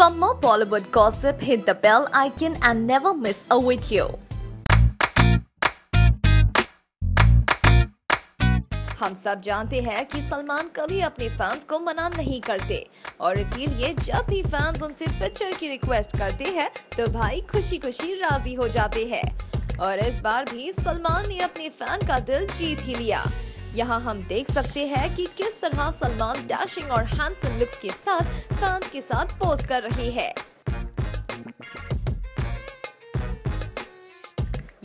For more Bollywood gossip, hit the bell icon and never miss a video. हम सब जानते हैं कि सलमान कभी अपने फैंस को मना नहीं करते। और इसीलिए जब भी फैंस उनसे पिक्चर की रिक्वेस्ट करते हैं तो भाई खुशी खुशी राज़ी हो जाते हैं। और इस बार भी सलमान ने अपने फ़ैन का दिल जीत ही लिया। यहाँ हम देख सकते हैं कि किस तरह सलमान डैशिंग और हैंडसम लुक्स के साथ फैंस के साथ पोस्ट कर रहे हैं।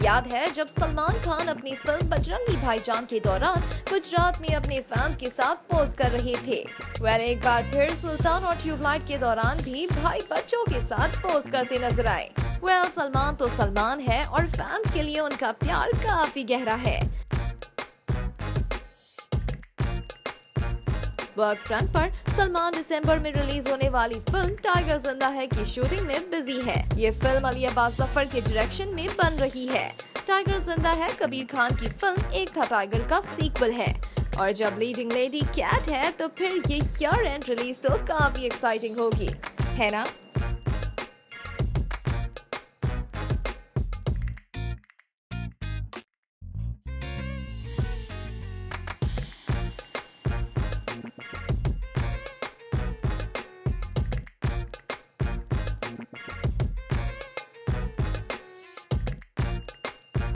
याद है, जब सलमान खान अपनी फ़िल्म बजरंगी भाईजान के दौरान गुजरात में अपने फैंस के साथ पोस्ट कर रहे थे। वेल एक बार फिर सुल्तान और ट्यूबलाइट के दौरान भी भाई बच्चों के साथ पोस्ट करते नज़र आए। वेल सलमान तो सलमान है और फैंस के लिए उनका प्यार काफ़ी गहरा है। वर्क फ्रंट पर सलमान दिसंबर में रिलीज़ होने वाली फ़िल्म टाइगर ज़िंदा है की शूटिंग में बिज़ी है। ये फ़िल्म अली अब्बास सफ़र के डायरेक्शन में बन रही है। टाइगर ज़िंदा है, कबीर खान की फ़िल्म एक था टाइगर का सीक्वल है। और जब लीडिंग लेडी कैट है तो फिर ये एंड रिलीज़ तो काफ़ी एक्साइटिंग होगी। है ना?